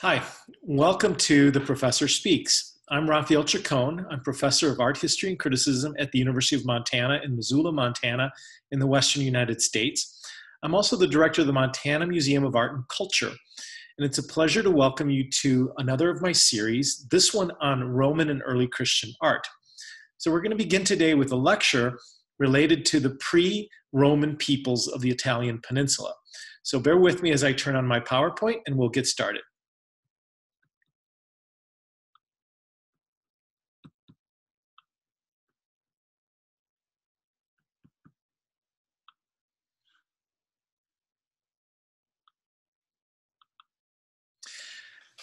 Hi, welcome to The Professor Speaks. I'm Rafael Chacon. I'm professor of art history and criticism at the University of Montana in Missoula, Montana, in the western United States. I'm also the director of the Montana Museum of Art and Culture. And it's a pleasure to welcome you to another of my series, this one on Roman and early Christian art. So, we're going to begin today with a lecture related to the pre Roman peoples of the Italian peninsula. So, bear with me as I turn on my PowerPoint and we'll get started.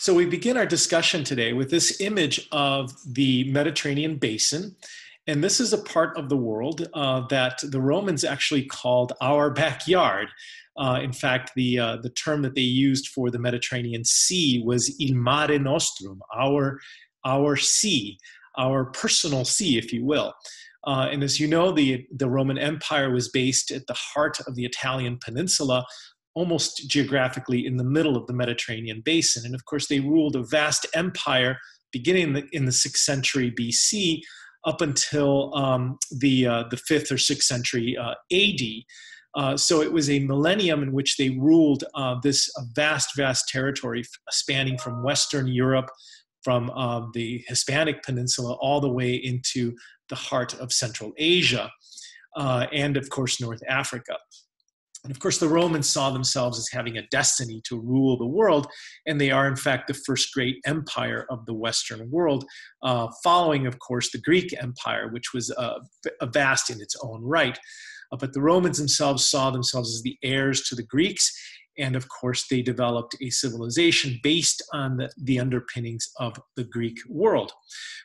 So we begin our discussion today with this image of the Mediterranean basin. And this is a part of the world uh, that the Romans actually called our backyard. Uh, in fact, the, uh, the term that they used for the Mediterranean Sea was il mare nostrum, our, our sea, our personal sea, if you will. Uh, and as you know, the, the Roman Empire was based at the heart of the Italian peninsula, almost geographically in the middle of the Mediterranean basin. And of course, they ruled a vast empire beginning in the, in the 6th century BC up until um, the, uh, the 5th or 6th century uh, AD. Uh, so it was a millennium in which they ruled uh, this vast, vast territory spanning from Western Europe, from uh, the Hispanic Peninsula, all the way into the heart of Central Asia, uh, and of course, North Africa. And of course, the Romans saw themselves as having a destiny to rule the world, and they are, in fact, the first great empire of the Western world, uh, following, of course, the Greek Empire, which was uh, vast in its own right. Uh, but the Romans themselves saw themselves as the heirs to the Greeks, and of course, they developed a civilization based on the, the, underpinnings of the Greek world.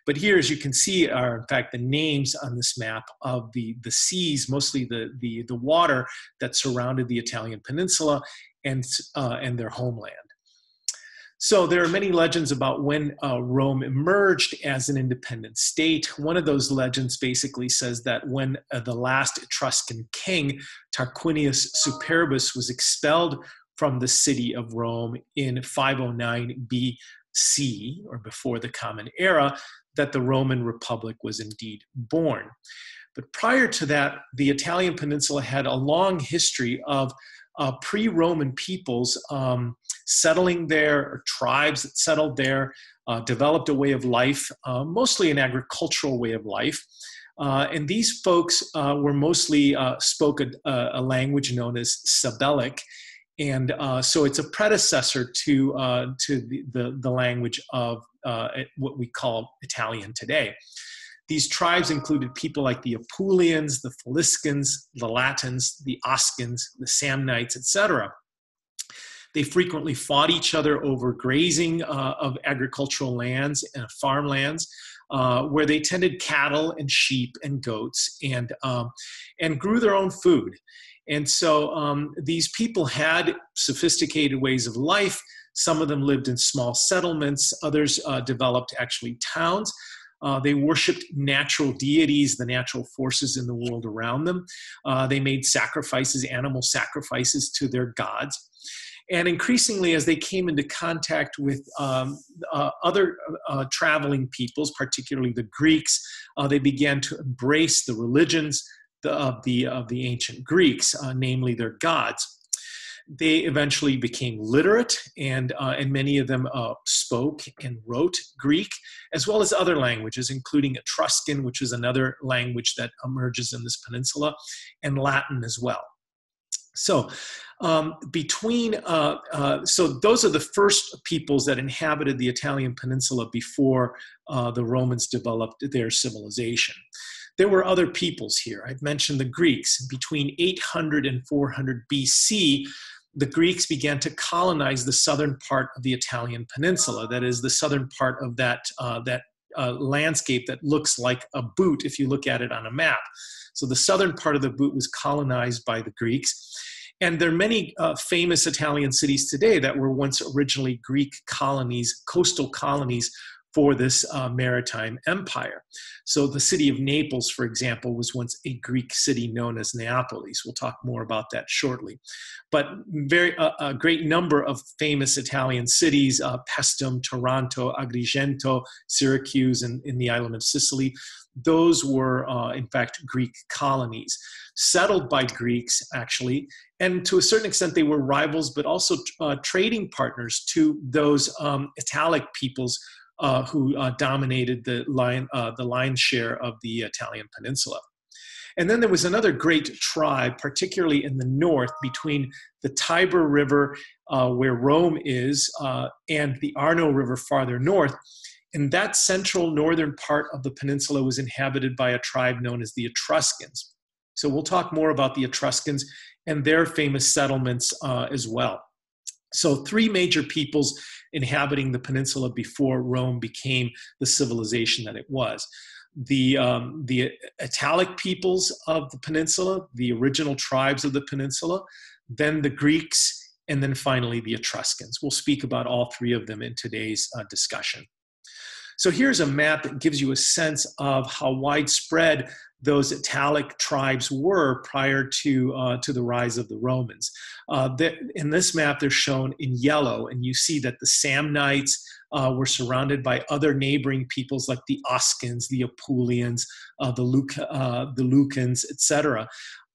But here, as you can see, are in fact the names on this map of the, the seas, mostly the, the, the water that surrounded the Italian peninsula and, uh, and their homeland. So there are many legends about when uh, Rome emerged as an independent state. One of those legends basically says that when uh, the last Etruscan king, Tarquinius Superbus, was expelled from the city of Rome in 509 BC, or before the Common Era, that the Roman Republic was indeed born. But prior to that, the Italian peninsula had a long history of uh, pre Roman peoples um, settling there, tribes that settled there, uh, developed a way of life, uh, mostly an agricultural way of life. Uh, and these folks uh, were mostly uh, spoke a, a, language known as Sabellic, and uh, so it's a predecessor to uh, to the, the, the language of uh, what we call Italian today. These tribes included people like the Apulians, the Faliscans, the Latins, the Oscans, the Samnites, etc. They frequently fought each other over grazing uh, of agricultural lands and farmlands. Uh, where they tended cattle and sheep and goats and um, and grew their own food. And so um, these people had sophisticated ways of life. Some of them lived in small settlements, others uh, developed actually towns. Uh, they worshiped natural deities, the natural forces in the world around them. Uh, they made sacrifices, animal sacrifices to their gods. And increasingly, as they came into contact with um, uh, other uh, traveling peoples, particularly the Greeks, uh, they began to embrace the religions, the, of, the, of the ancient Greeks, uh, namely their gods. They eventually became literate, and, uh, and many of them uh, spoke and wrote Greek, as well as other languages, including Etruscan, which is another language that emerges in this peninsula, and Latin as well. So, um, between uh, uh, so those are the first peoples that inhabited the Italian peninsula before uh, the Romans developed their civilization. There were other peoples here. I've mentioned the Greeks. Between 800 and 400 BC, the Greeks began to colonize the southern part of the Italian peninsula. That is, the southern part of that, uh, that uh, landscape that looks like a boot if you look at it on a map. So the southern part of the boot was colonized by the Greeks. And there are many uh, famous Italian cities today that were once originally Greek colonies, coastal colonies for this uh, maritime empire. So the city of Naples, for example, was once a Greek city known as Neapolis. We'll talk more about that shortly. But very a great number of famous Italian cities, uh, Paestum, Taranto, Agrigento, Syracuse, and in the island of Sicily, those were, uh, in fact, Greek colonies, settled by Greeks, actually. And to a certain extent, they were rivals, but also uh, trading partners to those um, Italic peoples uh, who uh, dominated the, line, uh, the lion's share of the Italian peninsula. And then there was another great tribe, particularly in the north, between the Tiber River, uh, where Rome is, uh, and the Arno River farther north. And that central northern part of the peninsula was inhabited by a tribe known as the Etruscans. So we'll talk more about the Etruscans and their famous settlements uh, as well. So, three major peoples inhabiting the peninsula before Rome became the civilization that it was. The, um, the Italic peoples of the peninsula, the original tribes of the peninsula, then the Greeks, and then finally the Etruscans. We'll speak about all three of them in today's uh, discussion. So here's a map that gives you a sense of how widespread those Italic tribes were prior to, uh, to the rise of the Romans. Uh, in this map, they're shown in yellow, and you see that the Samnites uh, were surrounded by other neighboring peoples like the Oscans, the Apulians, uh, the, Luca, uh, the Lucans, etc.,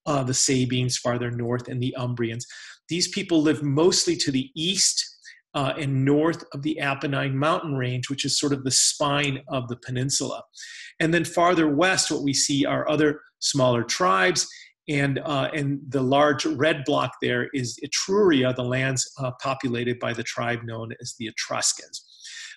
uh, the Sabines farther north, and the Umbrians. These people lived mostly to the east uh, and north of the Apennine mountain range, which is sort of the spine of the peninsula. And then farther west, what we see are other smaller tribes. And, uh, and the large red block there is Etruria, the lands uh, populated by the tribe known as the Etruscans.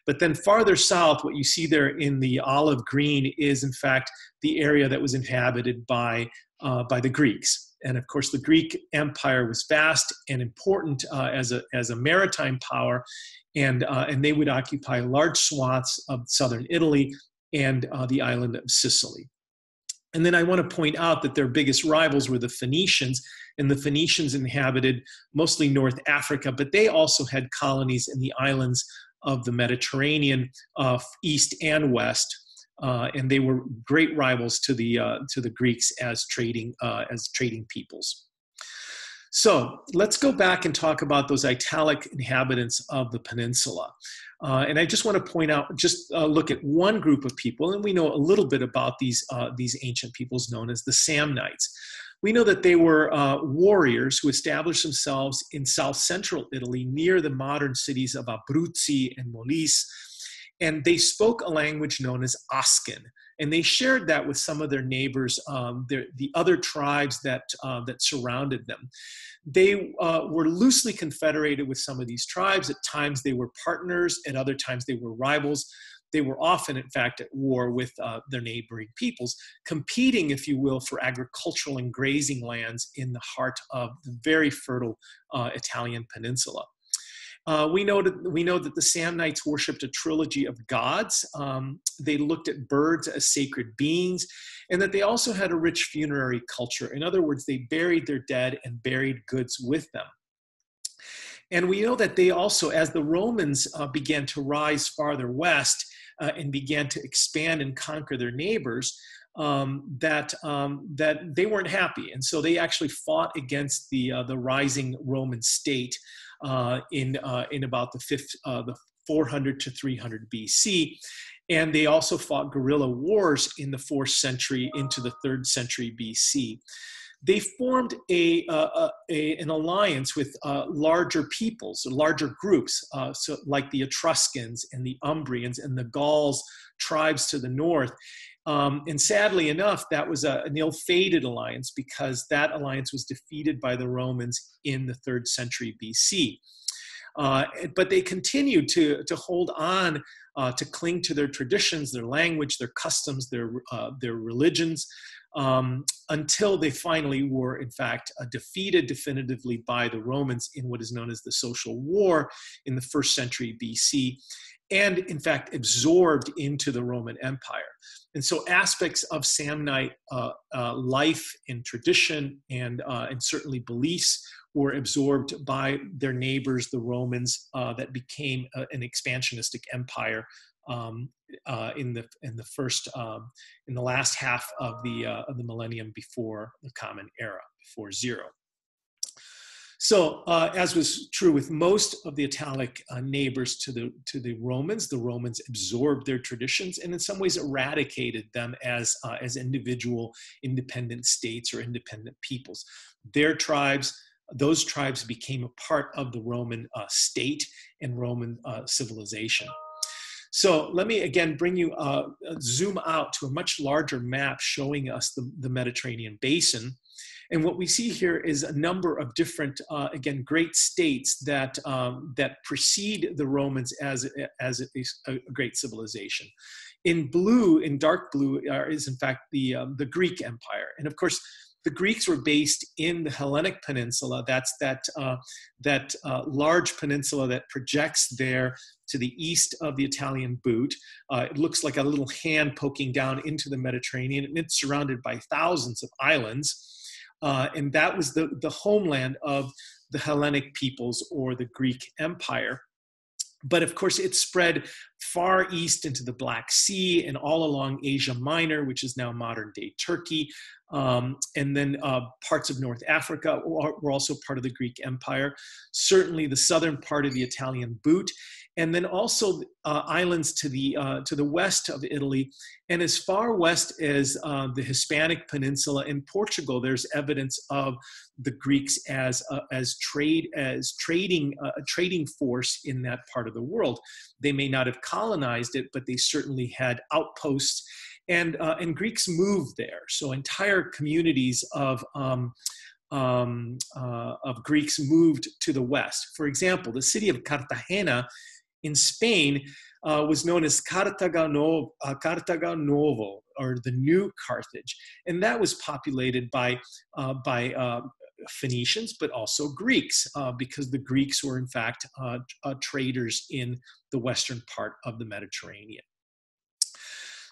But then farther south, what you see there in the olive green is, in fact, the area that was inhabited by, uh, by the Greeks and of course the greek empire was vast and important uh, as, a, as a maritime power. And, uh, and they would occupy large swaths of southern italy and uh, the island of sicily. And then i want to point out that their biggest rivals were the phoenicians and the phoenicians inhabited mostly north africa but they also had colonies in the islands of the mediterranean uh, east and west uh, and they were great rivals to the uh, to the Greeks as trading uh, as trading peoples. So let's go back and talk about those Italic inhabitants of the peninsula. Uh, and I just want to point out, just uh, look at one group of people, and we know a little bit about these uh, these ancient peoples known as the Samnites. We know that they were warriors who established themselves in south central Italy near the modern cities of Abruzzi and Molise and they spoke a language known as Oscan, and they shared that with some of their neighbors, um, their, the other tribes that uh, that surrounded them. They uh, were loosely confederated with some of these tribes. At times, they were partners. At other times, they were rivals. They were often, in fact, at war with uh, their neighboring peoples, competing, if you will, for agricultural and grazing lands in the heart of the very fertile uh, Italian peninsula. Uh, we know that we know that the Samnites worshipped a trilogy of gods. Um, they looked at birds as sacred beings, and that they also had a rich funerary culture. In other words, they buried their dead and buried goods with them. And we know that they also, as the Romans uh, began to rise farther west uh, and began to expand and conquer their neighbors, um, that um, that they weren't happy, and so they actually fought against the uh, the rising Roman state in uh, in about the fifth uh, the 400 to 300 BC. And they also fought guerrilla wars in the fourth century into the third century BC. They formed a, uh, a an alliance with uh, larger peoples, larger groups, uh, so like the Etruscans and the Umbrians and the Gauls tribes to the north. Um, and sadly enough, that was a, an ill fated alliance because that alliance was defeated by the Romans in the third century BC. Uh, but they continued to, to hold on, uh, to cling to their traditions, their language, their customs, their, uh, their religions, um, until they finally were, in fact, uh, defeated definitively by the Romans in what is known as the Social War in the first century BC and in fact absorbed into the Roman Empire. And so aspects of Samnite uh, uh, life and tradition and, uh, and certainly beliefs were absorbed by their neighbors, the Romans, uh, that became a, an expansionistic empire um, uh, in the in the first um, in the last half of the uh, of the millennium before the Common Era, before zero. So, uh, as was true with most of the Italic uh, neighbors to the to the Romans, the Romans absorbed their traditions and, in some ways, eradicated them as uh, as individual, independent states or independent peoples. Their tribes, those tribes, became a part of the Roman uh, state and Roman uh, civilization. So let me again bring you, uh, zoom out to a much larger map showing us the, the Mediterranean basin. And what we see here is a number of different, uh, again, great states that, um, that precede the Romans as, as a, a, great civilization. In blue, in dark blue, uh, is in fact the, um, the Greek Empire. And of course, the Greeks were based in the Hellenic Peninsula. That's that, uh, that uh, large peninsula that projects there to the east of the Italian boot. Uh, it looks like a little hand poking down into the Mediterranean, and it's surrounded by thousands of islands. Uh, and that was the, the homeland of the Hellenic peoples or the Greek Empire. But of course, it spread far east into the Black Sea and all along Asia Minor, which is now modern day Turkey. Um, and then uh, parts of North Africa were also part of the Greek Empire. Certainly, the southern part of the Italian boot and then also uh, islands to the uh, to the west of Italy, and as far west as uh, the Hispanic Peninsula in Portugal. There's evidence of the Greeks as uh, as trade as trading uh, a trading force in that part of the world. They may not have colonized it, but they certainly had outposts, and uh, and Greeks moved there. So entire communities of um, um, uh, of Greeks moved to the west. For example, the city of Cartagena in Spain uh, was known as Cartago, uh, Cartago Novo, or the New Carthage, and that was populated by uh, by uh, Phoenicians, but also Greeks, uh, because the Greeks were in fact uh, traders in the western part of the Mediterranean.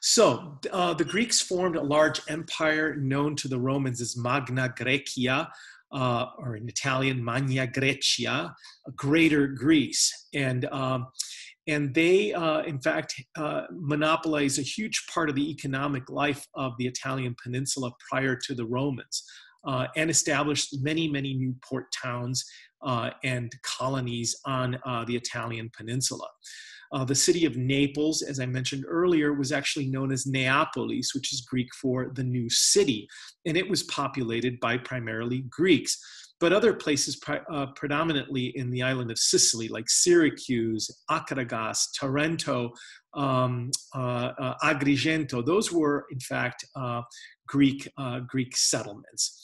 So the Greeks formed a large empire known to the Romans as Magna Graecia, uh, or in Italian, Magna Grecia, Greater Greece. And, um, and they, uh, in fact, uh, monopolize a huge part of the economic life of the Italian peninsula prior to the Romans uh, and established many, many new port towns uh, and colonies on uh, the Italian peninsula. Uh, the city of Naples, as I mentioned earlier, was actually known as Neapolis, which is Greek for the new city, and it was populated by primarily Greeks. But other places, uh, predominantly in the island of Sicily, like Syracuse, Akragas, Taranto, um, uh, uh, Agrigento, those were in fact uh, Greek uh, Greek settlements.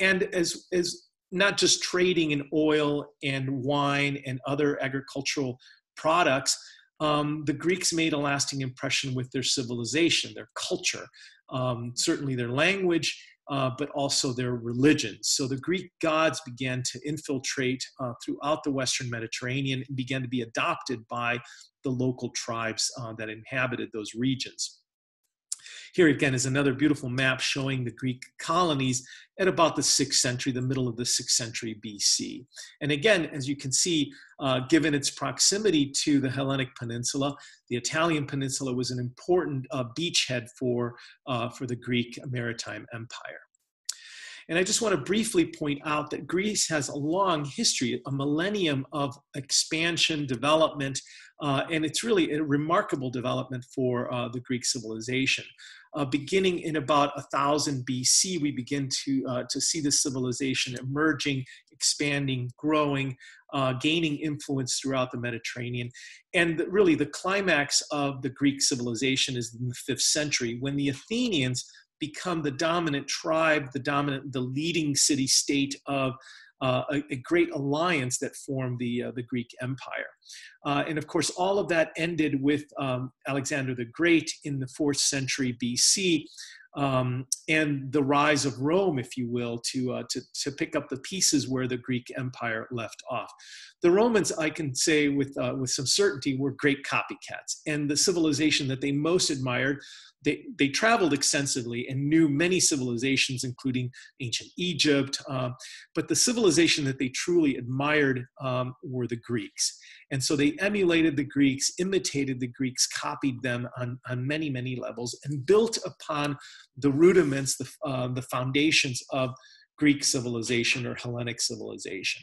and as as not just trading in oil and wine and other agricultural products, um, the Greeks made a lasting impression with their civilization, their culture, um, certainly their language, uh, but also their religion. So the Greek gods began to infiltrate uh, throughout the Western Mediterranean and began to be adopted by the local tribes uh, that inhabited those regions. Here again is another beautiful map showing the Greek colonies at about the 6th century, the middle of the 6th century BC. And again, as you can see, uh, given its proximity to the Hellenic Peninsula, the Italian Peninsula was an important uh, beachhead for, uh, for the Greek maritime empire. And I just want to briefly point out that Greece has a long history, a millennium of expansion, development, uh, and it's really a remarkable development for uh, the Greek civilization. Uh, beginning in about 1000 BC, we begin to, uh, to see the civilization emerging, expanding, growing, uh, gaining influence throughout the Mediterranean. And really, the climax of the Greek civilization is in the fifth century when the Athenians become the dominant tribe, the dominant, the leading city state of uh, a, a, great alliance that formed the, uh, the Greek Empire. Uh, and of course, all of that ended with um, Alexander the Great in the fourth century BC, um, and the rise of Rome, if you will, to, uh, to, to pick up the pieces where the Greek Empire left off. The Romans, I can say with, uh, with some certainty, were great copycats. And the civilization that they most admired they, they traveled extensively and knew many civilizations, including ancient Egypt. Uh, but the civilization that they truly admired um, were the Greeks. And so they emulated the Greeks, imitated the Greeks, copied them on, on many, many levels, and built upon the rudiments, the, uh, the foundations of Greek civilization or Hellenic civilization.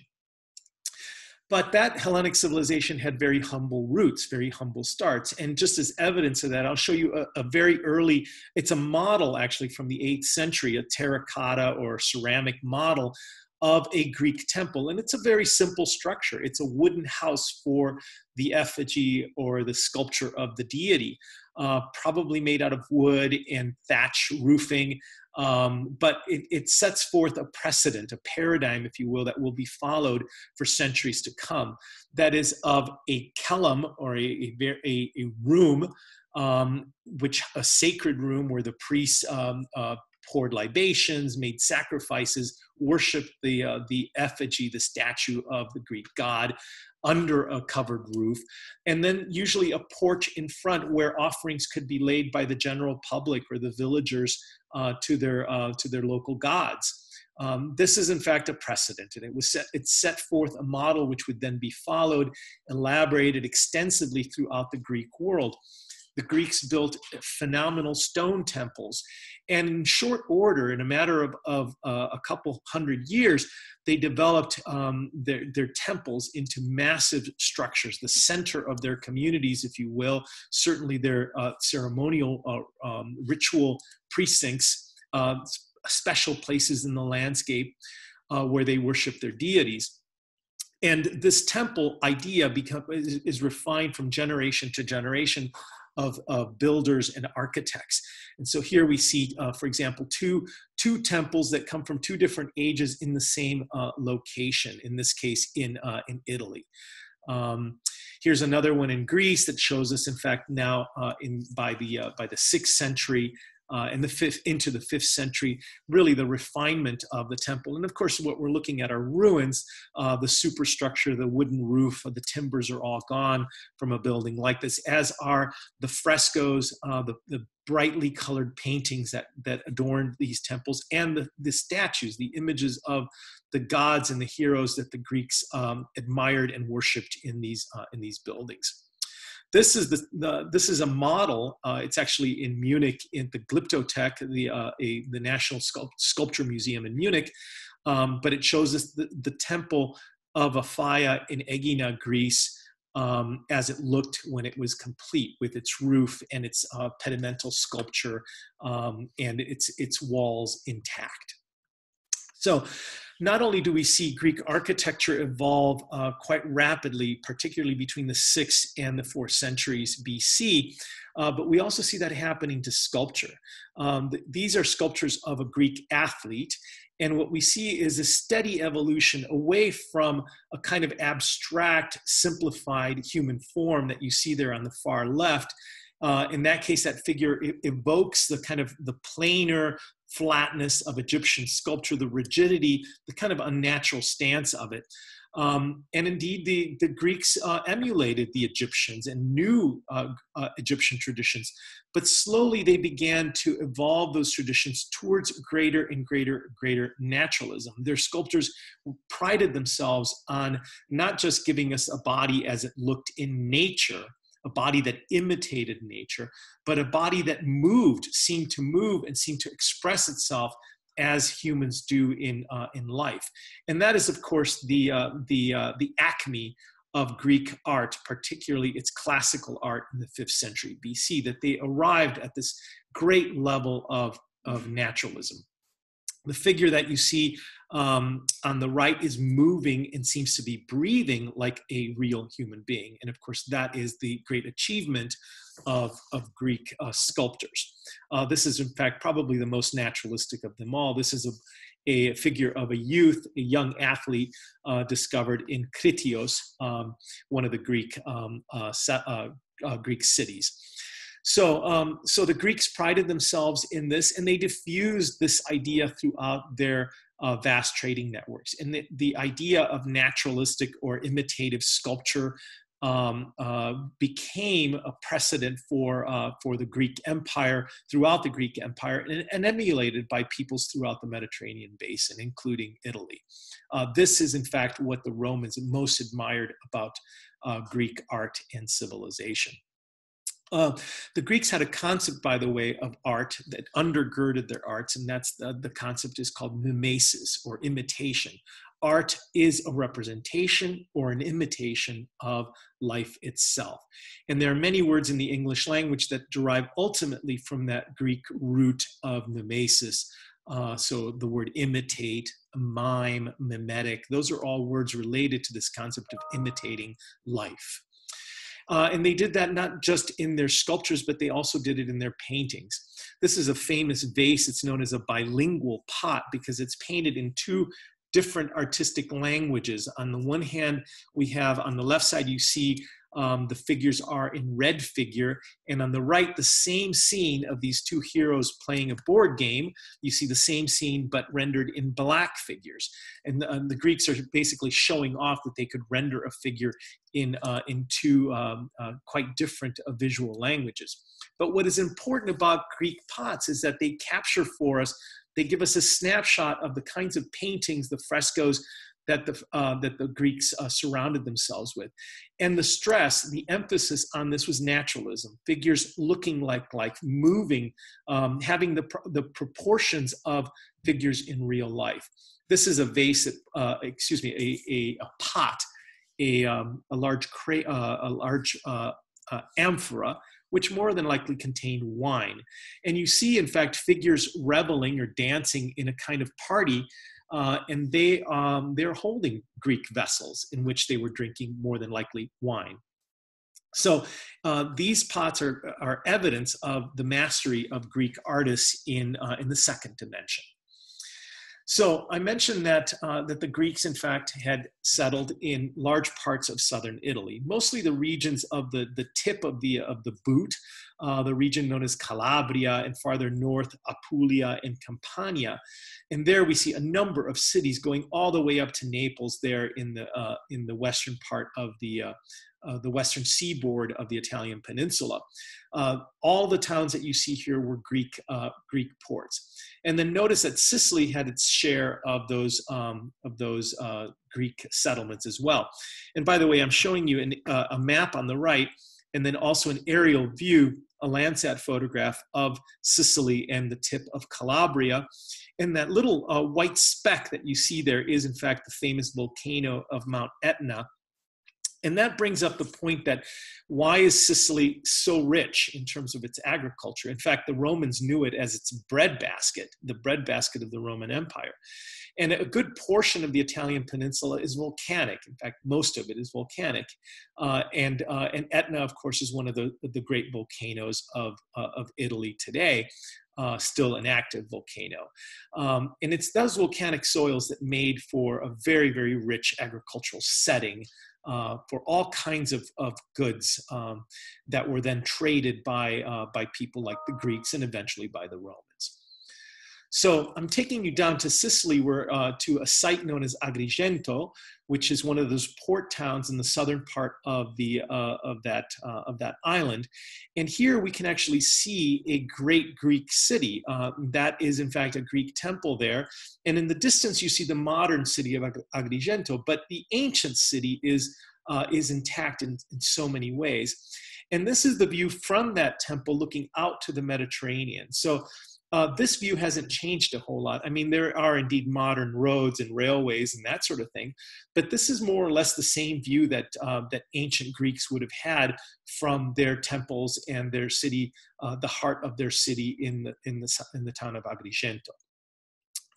But that Hellenic civilization had very humble roots, very humble starts. And just as evidence of that, I'll show you a, a, very early, it's a model actually from the 8th century, a terracotta or ceramic model of a Greek temple. And it's a very simple structure. It's a wooden house for the effigy or the sculpture of the deity, uh, probably made out of wood and thatch roofing. Um, but it, it, sets forth a precedent, a paradigm, if you will, that will be followed for centuries to come. That is of a kelum or a, a, a room, um, which a sacred room where the priests um, uh, poured libations, made sacrifices, worshipped the uh, the effigy, the statue of the Greek god, under a covered roof, and then usually a porch in front where offerings could be laid by the general public or the villagers uh, to their uh, to their local gods. Um, this is in fact a precedent, and it was set, it set forth a model which would then be followed, elaborated extensively throughout the Greek world. The Greeks built phenomenal stone temples, and in short order, in a matter of, of uh, a couple hundred years, they developed um, their, their temples into massive structures, the center of their communities, if you will, certainly their uh, ceremonial uh, um, ritual precincts, uh, special places in the landscape uh, where they worship their deities. And this temple idea become, is, is refined from generation to generation of, of builders and architects. And so here we see, uh, for example, two, two temples that come from two different ages in the same uh, location, in this case in, uh, in Italy. Um, here's another one in Greece that shows us, in fact, now uh, in, by, the, uh, by the sixth century, uh, in the fifth into the fifth century, really the refinement of the temple. And of course, what we're looking at are ruins. Uh, the superstructure, the wooden roof, the timbers are all gone from a building like this, as are the frescoes, uh, the, the brightly colored paintings that that adorned these temples, and the, the statues, the images of the gods and the heroes that the Greeks um, admired and worshipped in these uh, in these buildings. This is the, the this is a model. Uh, it's actually in Munich in the Glyptothek, the uh, a, the National Sculpt- Sculpture Museum in Munich. Um, but it shows us the, the temple of Aphaia in Aegina, Greece, um, as it looked when it was complete with its roof and its uh, pedimental sculpture um, and its its walls intact. So not only do we see Greek architecture evolve uh, quite rapidly, particularly between the 6th and the 4th centuries BC, uh, but we also see that happening to sculpture. Um, th- these are sculptures of a Greek athlete, and what we see is a steady evolution away from a kind of abstract, simplified human form that you see there on the far left. Uh, in that case, that figure evokes the kind of the planar, flatness of Egyptian sculpture, the rigidity, the kind of unnatural stance of it. Um, and indeed, the, the Greeks uh, emulated the Egyptians and knew uh, uh, Egyptian traditions, but slowly they began to evolve those traditions towards greater and greater, greater naturalism. Their sculptors prided themselves on not just giving us a body as it looked in nature, a body that imitated nature, but a body that moved, seemed to move, and seemed to express itself as humans do in uh, in life. And that is, of course, the uh, the uh, the acme of Greek art, particularly its classical art in the fifth century BC. That they arrived at this great level of of naturalism. The figure that you see um, on the right is moving and seems to be breathing like a real human being. And of course, that is the great achievement of, of Greek uh, sculptors. Uh, this is, in fact, probably the most naturalistic of them all. This is a, a figure of a youth, a young athlete uh, discovered in Kritios, um, one of the Greek, um, uh, uh, uh, Greek cities. So, um, so the Greeks prided themselves in this, and they diffused this idea throughout their uh, vast trading networks. And the, the idea of naturalistic or imitative sculpture um, uh, became a precedent for, uh, for the Greek Empire throughout the Greek Empire and, and, emulated by peoples throughout the Mediterranean basin, including Italy. Uh, this is, in fact, what the Romans most admired about uh, Greek art and civilization. Uh, the Greeks had a concept, by the way, of art that undergirded their arts, and that's the, the concept is called mimesis or imitation. Art is a representation or an imitation of life itself. And there are many words in the English language that derive ultimately from that Greek root of mimesis. Uh, so the word imitate, mime, mimetic, those are all words related to this concept of imitating life. Uh, and they did that not just in their sculptures, but they also did it in their paintings. This is a famous vase. It's known as a bilingual pot because it's painted in two different artistic languages. On the one hand, we have on the left side, you see um, the figures are in red figure. And on the right, the same scene of these two heroes playing a board game. You see the same scene, but rendered in black figures. And the, the Greeks are basically showing off that they could render a figure in, uh, in two um, uh, quite different uh, visual languages. But what is important about Greek pots is that they capture for us they give us a snapshot of the kinds of paintings, the frescoes that the, uh, that the Greeks uh, surrounded themselves with. And the stress, the emphasis on this was naturalism, figures looking like life, moving, um, having the, the proportions of figures in real life. This is a vase, uh, excuse me, a, a, a pot, a, um, a large, cra- uh, a large uh, uh, amphora which more than likely contained wine. And you see, in fact, figures reveling or dancing in a kind of party uh, and they um, they're holding Greek vessels in which they were drinking more than likely wine. So uh, these pots are, are evidence of the mastery of Greek artists in, uh, in the second dimension. So I mentioned that, uh, that the Greeks, in fact, had settled in large parts of southern Italy, mostly the regions of the, the tip of the, of the boot, uh, the region known as Calabria, and farther north, Apulia and Campania. And there we see a number of cities going all the way up to Naples there in the, uh, in the western part of the, uh, uh, the western seaboard of the Italian peninsula. Uh, all the towns that you see here were Greek, uh, Greek ports. And then notice that Sicily had its share of those, um, of those uh, Greek settlements as well. And by the way, I'm showing you an, uh, a map on the right and then also an aerial view, a Landsat photograph of Sicily and the tip of Calabria. And that little uh, white speck that you see there is, in fact, the famous volcano of Mount Etna, and that brings up the point that why is Sicily so rich in terms of its agriculture? In fact, the Romans knew it as its breadbasket, the breadbasket of the Roman Empire. And a good portion of the Italian peninsula is volcanic. In fact, most of it is volcanic. Uh, and, uh, and Etna, of course, is one of the, the great volcanoes of, uh, of Italy today. Uh, still an active volcano. Um, and it's those volcanic soils that made for a very, very rich agricultural setting uh, for all kinds of, of goods um, that were then traded by, uh, by people like the Greeks and eventually by the Romans. So I'm taking you down to Sicily, where uh, to a site known as Agrigento, which is one of those port towns in the southern part of the uh, of that uh, of that island. And here we can actually see a great Greek city. Uh, that is, in fact, a Greek temple there. And in the distance, you see the modern city of Agrigento, but the ancient city is uh, is intact in, in so many ways. And this is the view from that temple looking out to the Mediterranean. So uh, this view hasn't changed a whole lot. I mean, there are indeed modern roads and railways and that sort of thing, but this is more or less the same view that uh, that ancient Greeks would have had from their temples and their city, uh, the heart of their city in the in the in the town of Agrigento.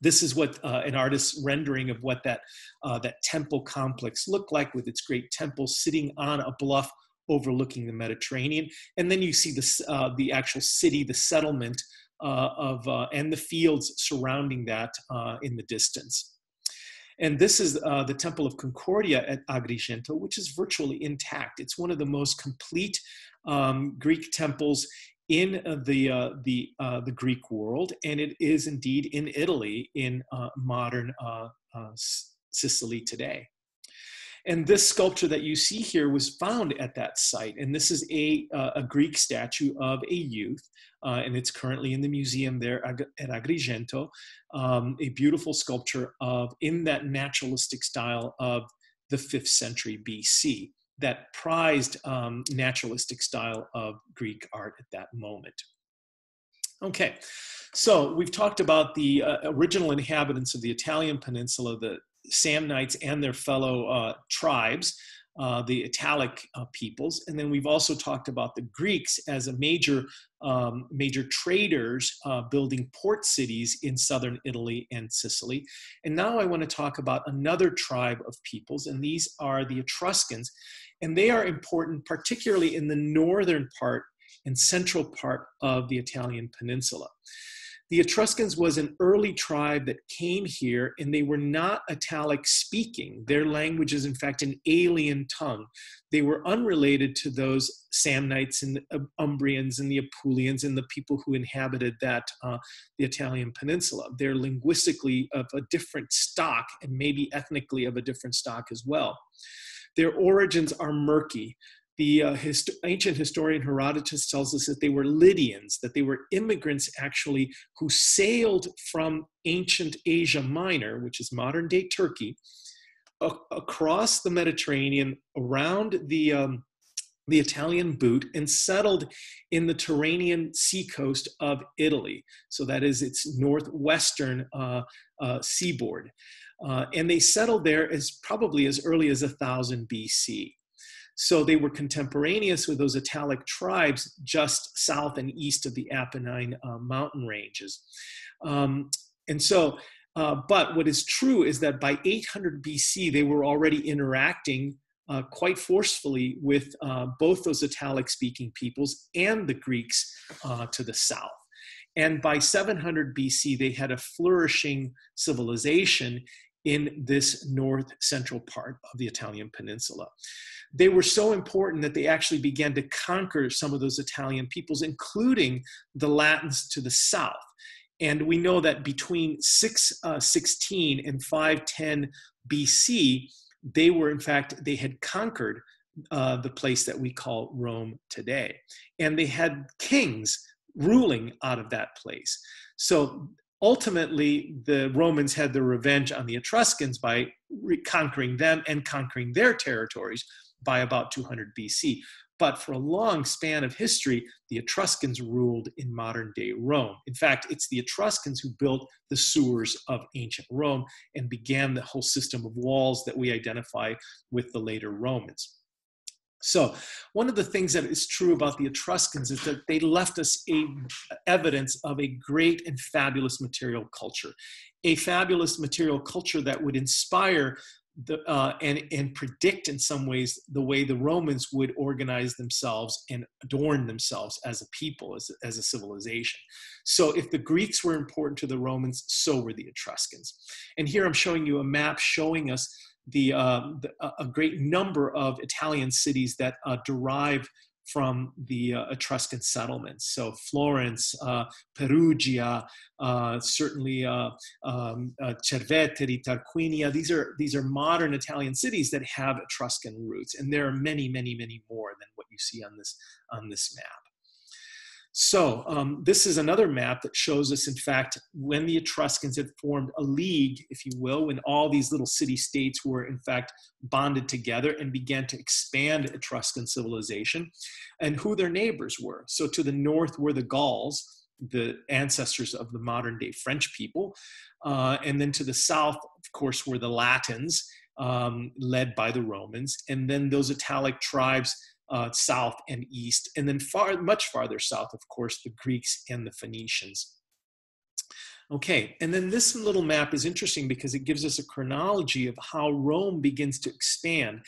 This is what uh, an artist's rendering of what that uh, that temple complex looked like, with its great temple sitting on a bluff overlooking the Mediterranean, and then you see the uh, the actual city, the settlement of, uh, and the fields surrounding that uh, in the distance. And this is uh, the Temple of Concordia at Agrigento, which is virtually intact. It's one of the most complete um, Greek temples in uh, the uh, the uh, the Greek world, and it is indeed in Italy in uh, modern uh, uh, Sicily today. And this sculpture that you see here was found at that site, and this is a a Greek statue of a youth, and it's currently in the museum there at Agrigento, um, a beautiful sculpture of in that naturalistic style of the fifth century BC that prized um, naturalistic style of Greek art at that moment. Okay, so we've talked about the uh, original inhabitants of the Italian peninsula, the Samnites and their fellow uh, tribes uh, the Italic uh, peoples. And then we've also talked about the Greeks as a major, um, major traders uh, building port cities in southern Italy and Sicily. And now I want to talk about another tribe of peoples, and these are the Etruscans. And they are important, particularly in the northern part and central part of the Italian peninsula. The Etruscans was an early tribe that came here and they were not Italic speaking. Their language is, in fact, an alien tongue. They were unrelated to those Samnites and Umbrians and the Apulians and the people who inhabited that, uh, the Italian peninsula. They're linguistically of a different stock and maybe ethnically of a different stock as well. Their origins are murky the uh, hist- ancient historian Herodotus tells us that they were Lydians, that they were immigrants actually who sailed from ancient Asia Minor, which is modern day Turkey, a- across the Mediterranean around the, um, the Italian boot and settled in the Tyrrhenian seacoast of Italy. So that is its northwestern uh, uh, seaboard. Uh, and they settled there as probably as early as 1000 BC. So they were contemporaneous with those Italic tribes just south and east of the Apennine uh, mountain ranges. Um, and so, uh, but what is true is that by 800 BC, they were already interacting uh, quite forcefully with uh, both those Italic speaking peoples and the Greeks uh, to the south. And by 700 BC, they had a flourishing civilization in this north central part of the Italian peninsula they were so important that they actually began to conquer some of those Italian peoples, including the Latins to the south. And we know that between 616 uh, and 510 BC, they were, in fact, they had conquered uh, the place that we call Rome today. And they had kings ruling out of that place. So ultimately, the Romans had their revenge on the Etruscans by conquering them and conquering their territories by about 200 BC. But for a long span of history, the Etruscans ruled in modern day Rome. In fact, it's the Etruscans who built the sewers of ancient Rome and began the whole system of walls that we identify with the later Romans. So, one of the things that is true about the Etruscans is that they left us a evidence of a great and fabulous material culture, a fabulous material culture that would inspire the, uh, and, and predict in some ways the way the Romans would organize themselves and adorn themselves as a people, as, as a civilization. So if the Greeks were important to the Romans, so were the Etruscans. And here I'm showing you a map showing us the, uh, the a great number of Italian cities that uh, derive from the uh, Etruscan settlements. So Florence, uh, Perugia, uh, certainly uh, um, uh, Cerveteri, Tarquinia. These are these are modern Italian cities that have Etruscan roots, and there are many, many, many more than what you see on this on this map. So um, this is another map that shows us, in fact, when the Etruscans had formed a league, if you will, when all these little city-states were, in fact, bonded together and began to expand Etruscan civilization, and who their neighbors were. So to the north were the Gauls, the ancestors of the modern-day French people, uh, and then to the south, of course, were the Latins, um, led by the Romans, and then those Italic tribes uh, south and east, and then far, much farther south, of course, the Greeks and the Phoenicians. Okay, and then this little map is interesting because it gives us a chronology of how Rome begins to expand.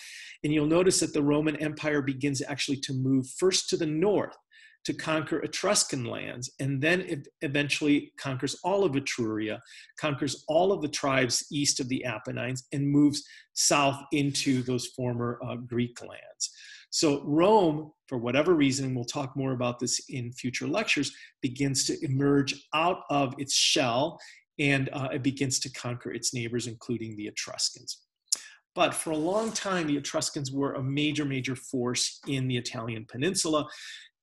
And you'll notice that the Roman Empire begins actually to move first to the north to conquer Etruscan lands, and then it eventually conquers all of Etruria, conquers all of the tribes east of the Apennines, and moves south into those former uh, Greek lands. So Rome, for whatever reason, we'll talk more about this in future lectures, begins to emerge out of its shell and uh, it begins to conquer its neighbors, including the Etruscans. But for a long time, the Etruscans were a major, major force in the Italian peninsula.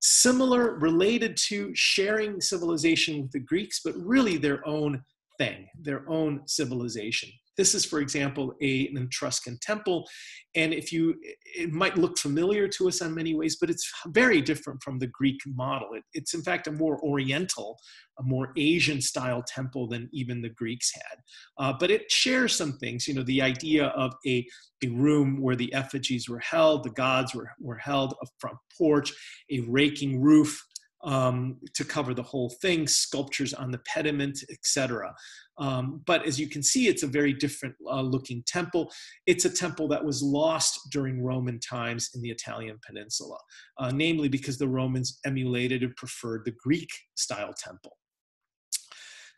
Similar, related to sharing civilization with the Greeks, but really their own thing, their own civilization. This is, for example, a, an Etruscan temple. And if you, it might look familiar to us in many ways, but it's very different from the Greek model. It, it's, in fact, a more Oriental, a more Asian style temple than even the Greeks had. Uh, but it shares some things, you know, the idea of a, a room where the effigies were held, the gods were, were held, a front porch, a raking roof, um, to cover the whole thing, sculptures on the pediment, etc. Um, but as you can see, it's a very different uh, looking temple. It's a temple that was lost during Roman times in the Italian peninsula, uh, namely because the Romans emulated and preferred the Greek style temple.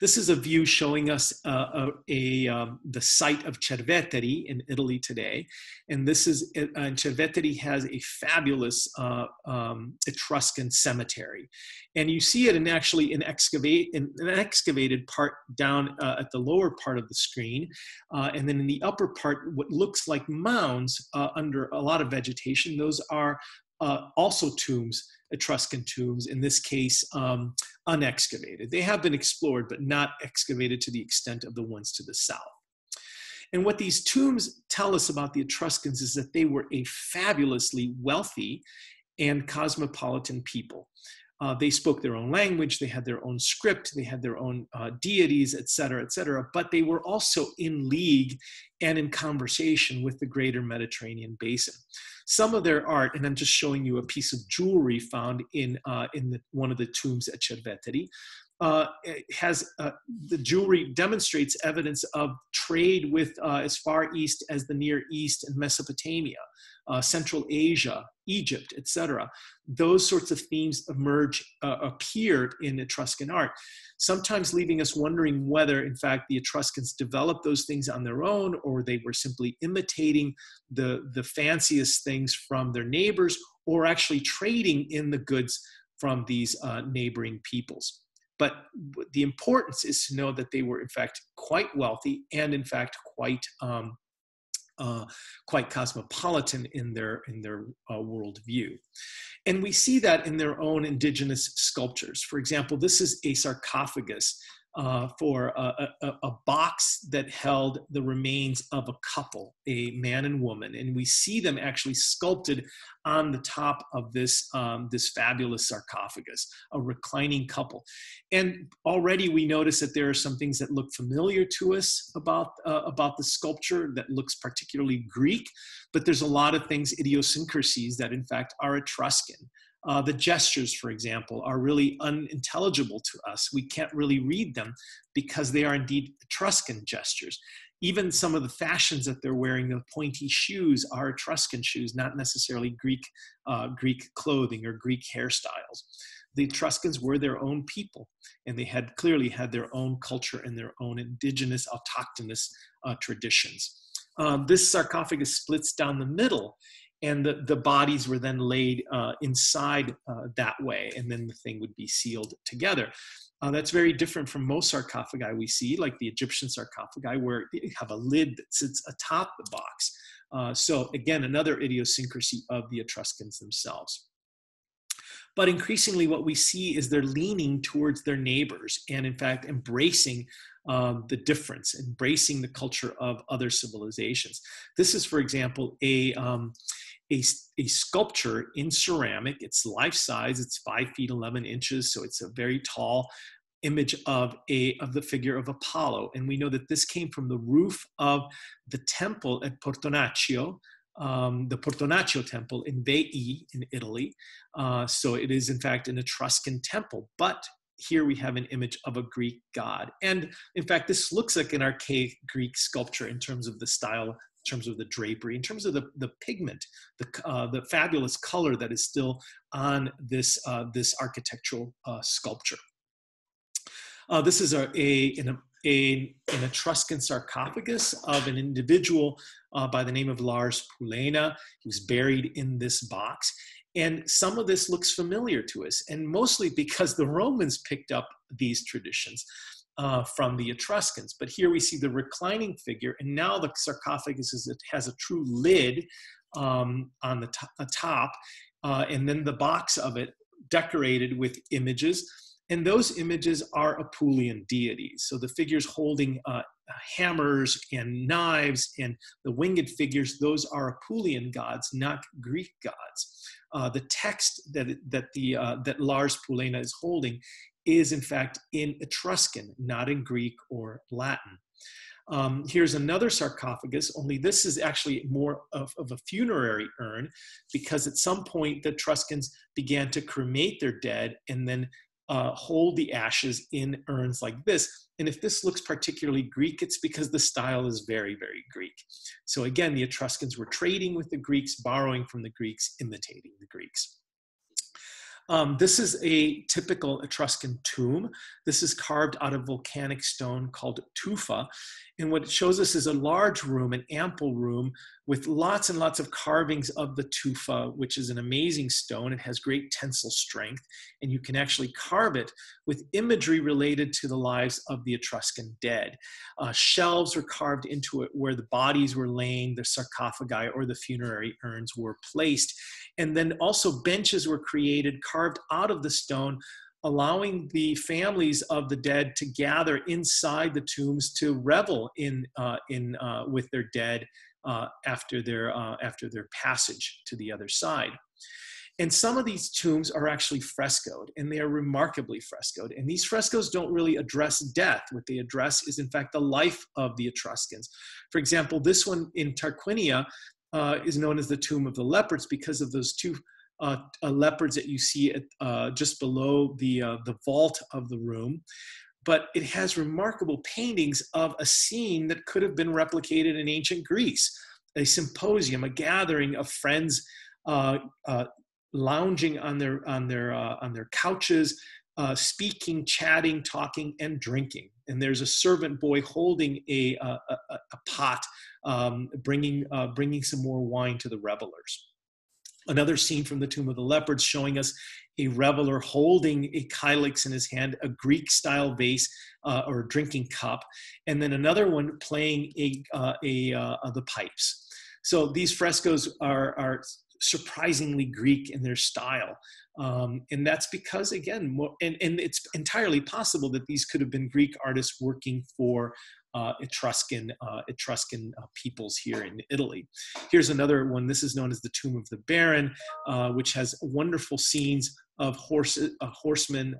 This is a view showing us uh, a, a um, the site of Cerveteri in Italy today. And this is, uh, Cerveteri has a fabulous uh, um, Etruscan cemetery. And you see it in actually an, excavate, in an excavated part down uh, at the lower part of the screen. Uh, and then in the upper part, what looks like mounds uh, under a lot of vegetation, those are uh, also tombs, Etruscan tombs, in this case, um, unexcavated. They have been explored, but not excavated to the extent of the ones to the south. And what these tombs tell us about the Etruscans is that they were a fabulously wealthy and cosmopolitan people. Uh, they spoke their own language, they had their own script, they had their own uh, deities, et cetera, et cetera, but they were also in league and in conversation with the greater Mediterranean basin. Some of their art, and I'm just showing you a piece of jewelry found in, uh, in the, one of the tombs at Cerveteri, uh, has uh, the jewelry demonstrates evidence of trade with uh, as far east as the Near East and Mesopotamia uh, Central Asia, Egypt, etc. Those sorts of themes emerge, uh, appear in Etruscan art, sometimes leaving us wondering whether, in fact, the Etruscans developed those things on their own or they were simply imitating the, the fanciest things from their neighbors or actually trading in the goods from these uh, neighboring peoples. But the importance is to know that they were, in fact, quite wealthy and, in fact, quite um, uh, quite cosmopolitan in their in their uh, worldview, and we see that in their own indigenous sculptures. For example, this is a sarcophagus uh, for a, a, a, box that held the remains of a couple, a man and woman, and we see them actually sculpted on the top of this um, this fabulous sarcophagus, a reclining couple. And already we notice that there are some things that look familiar to us about uh, about the sculpture that looks particularly Greek, but there's a lot of things idiosyncrasies that in fact are Etruscan. Uh, the gestures, for example, are really unintelligible to us. We can't really read them because they are indeed Etruscan gestures. Even some of the fashions that they're wearing, the pointy shoes, are Etruscan shoes, not necessarily Greek, uh, Greek clothing or Greek hairstyles. The Etruscans were their own people, and they had clearly had their own culture and their own indigenous, autochthonous uh, traditions. Um, this sarcophagus splits down the middle and the, the bodies were then laid uh, inside uh, that way, and then the thing would be sealed together. Uh, that's very different from most sarcophagi we see, like the Egyptian sarcophagi, where you have a lid that sits atop the box. Uh, so, again, another idiosyncrasy of the Etruscans themselves. But increasingly, what we see is they're leaning towards their neighbors and, in fact, embracing um, the difference, embracing the culture of other civilizations. This is, for example, a um, a, a sculpture in ceramic. It's life size. It's five feet eleven inches, so it's a very tall image of a of the figure of Apollo. And we know that this came from the roof of the temple at Portonaccio, um, the Portonaccio temple in Veii in Italy. Uh, so it is in fact an Etruscan temple, but here we have an image of a Greek god. And in fact, this looks like an archaic Greek sculpture in terms of the style terms of the drapery, in terms of the, the pigment, the, uh, the fabulous color that is still on this, uh, this architectural uh, sculpture. Uh, this is a, a, a, an Etruscan sarcophagus of an individual uh, by the name of Lars Pulena. He was buried in this box. And some of this looks familiar to us, and mostly because the Romans picked up these traditions uh, from the Etruscans. But here we see the reclining figure, and now the sarcophagus is, it has a true lid um, on the top, uh, and then the box of it decorated with images. And those images are Apulian deities. So the figures holding uh, hammers and knives and the winged figures, those are Apulian gods, not Greek gods. Uh, the text that, that, the, uh, that Lars Pulena is holding is in fact in Etruscan, not in Greek or Latin. Um, here's another sarcophagus, only this is actually more of, of, a funerary urn because at some point the Etruscans began to cremate their dead and then uh, hold the ashes in urns like this. And if this looks particularly Greek, it's because the style is very, very Greek. So again, the Etruscans were trading with the Greeks, borrowing from the Greeks, imitating the Greeks. Um, this is a typical Etruscan tomb. This is carved out of volcanic stone called tufa. And what it shows us is a large room, an ample room with lots and lots of carvings of the tufa, which is an amazing stone. It has great tensile strength, and you can actually carve it with imagery related to the lives of the Etruscan dead. Uh, shelves were carved into it where the bodies were laying, the sarcophagi or the funerary urns were placed. And then also benches were created, carved out of the stone, allowing the families of the dead to gather inside the tombs to revel in, uh, in, uh, with their dead uh, after, their, uh, after their passage to the other side. And some of these tombs are actually frescoed, and they are remarkably frescoed. And these frescoes don't really address death. What they address is, in fact, the life of the Etruscans. For example, this one in Tarquinia uh, is known as the Tomb of the Leopards because of those two uh, uh, leopards that you see at, uh, just below the, uh, the vault of the room. But it has remarkable paintings of a scene that could have been replicated in ancient Greece a symposium, a gathering of friends uh, lounging on their, on their, on their couches, uh, speaking, chatting, talking, and drinking. And there's a servant boy holding a, a, a, a pot um, bringing, uh, bringing some more wine to the revelers. Another scene from the Tomb of the Leopards showing us a reveler holding a kylix in his hand, a Greek style vase uh, or drinking cup, and then another one playing a, uh, a uh, the pipes. So these frescoes are, are surprisingly Greek in their style. Um, and that's because, again, more, and, and it's entirely possible that these could have been Greek artists working for uh, Etruscan uh, Etruscan uh, peoples here in Italy. Here's another one. This is known as the Tomb of the Baron, uh, which has wonderful scenes of horses, uh, horsemen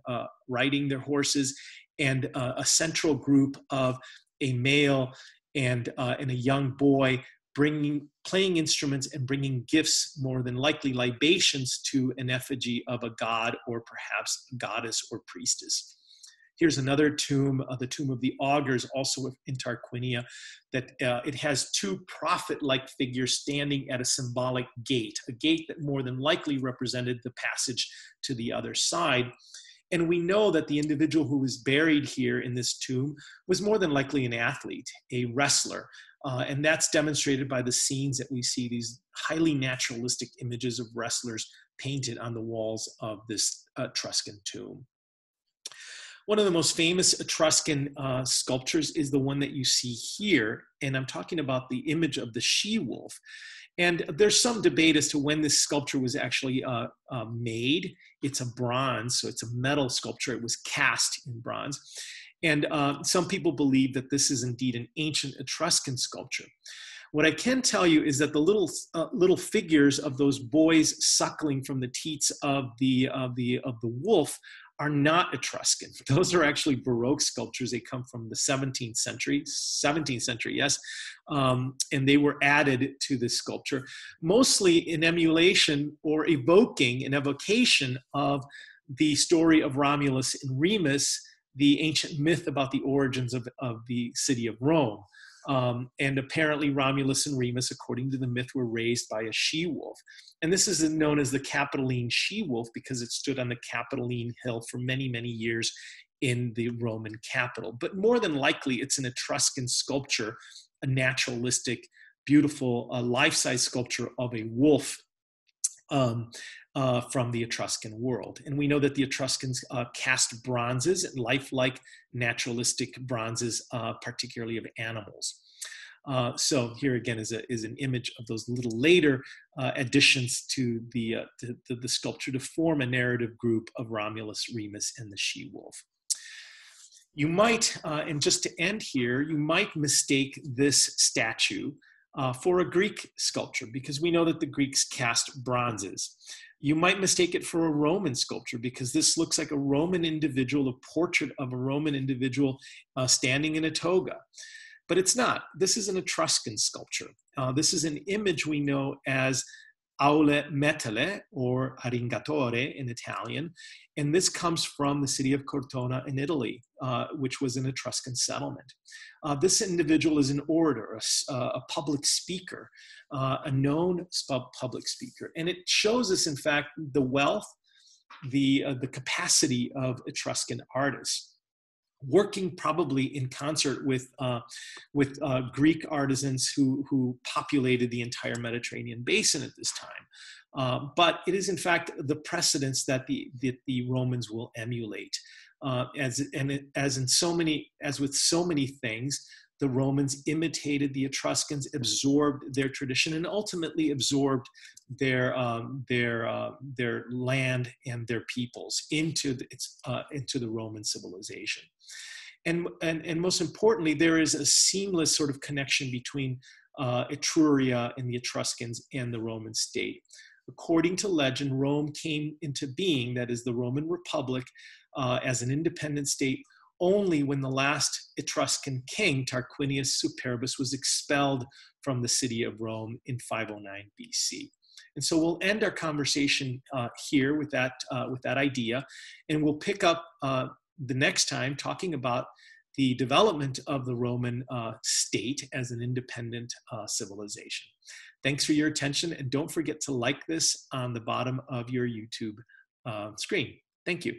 riding their horses, and a central group of a male and and a young boy bringing playing instruments and bringing gifts more than likely libations to an effigy of a god or perhaps goddess or priestess Here's another tomb, uh, the tomb of the augurs, also in Tarquinia, that uh, it has two prophet-like figures standing at a symbolic gate, a gate that more than likely represented the passage to the other side. And we know that the individual who was buried here in this tomb was more than likely an athlete, a wrestler. Uh, and that's demonstrated by the scenes that we see, these highly naturalistic images of wrestlers painted on the walls of this Etruscan tomb. One of the most famous Etruscan uh, sculptures is the one that you see here, and I'm talking about the image of the she-wolf. And there's some debate as to when this sculpture was actually uh, uh, made. It's a bronze, so it's a metal sculpture. It was cast in bronze. And uh, some people believe that this is indeed an ancient Etruscan sculpture. What I can tell you is that the little uh, little figures of those boys suckling from the teats of the of the of the wolf are not Etruscan. Those are actually Baroque sculptures. They come from the 17th century, 17th century, yes, um, and they were added to this sculpture, mostly in emulation or evoking an evocation of the story of Romulus and Remus, the ancient myth about the origins of, of the city of Rome. Um, and apparently, Romulus and Remus, according to the myth, were raised by a she wolf. And this is known as the Capitoline she wolf because it stood on the Capitoline Hill for many, many years in the Roman capital. But more than likely, it's an Etruscan sculpture, a naturalistic, beautiful, uh, life-size sculpture of a wolf um, uh, from the Etruscan world. And we know that the Etruscans uh, cast bronzes, lifelike, naturalistic bronzes, uh, particularly of animals. Uh, so here again is, a, is an image of those little later uh, additions to the, uh, to, to the sculpture to form a narrative group of Romulus, Remus, and the she-wolf. You might, uh, and just to end here, you might mistake this statue uh, for a Greek sculpture because we know that the Greeks cast bronzes. You might mistake it for a Roman sculpture because this looks like a Roman individual, a portrait of a Roman individual uh, standing in a toga. But it's not. This is an Etruscan sculpture. Uh, this is an image we know as Aule Metele or arringatore in Italian. And this comes from the city of Cortona in Italy, uh, which was an Etruscan settlement. Uh, this individual is an orator, a, a public speaker, uh, a known public speaker. And it shows us, in fact, the wealth, the, uh, the capacity of Etruscan artists working probably in concert with uh, with uh, Greek artisans who who populated the entire Mediterranean basin at this time. Uh, but it is in fact the precedents that the that the Romans will emulate. Uh, as and it, as in so many as with so many things, the Romans imitated the Etruscans, absorbed their tradition, and ultimately absorbed their um, their uh, their land and their peoples into the, uh, into the Roman civilization. And, and, and most importantly, there is a seamless sort of connection between uh, Etruria and the Etruscans and the Roman state. According to legend, Rome came into being, that is, the Roman Republic, uh, as an independent state only when the last Etruscan king, Tarquinius Superbus, was expelled from the city of Rome in 509 BC. And so we'll end our conversation uh, here with that, uh, with that idea, and we'll pick up uh, the next time talking about the development of the Roman uh, state as an independent uh, civilization. Thanks for your attention, and don't forget to like this on the bottom of your YouTube uh, screen. Thank you.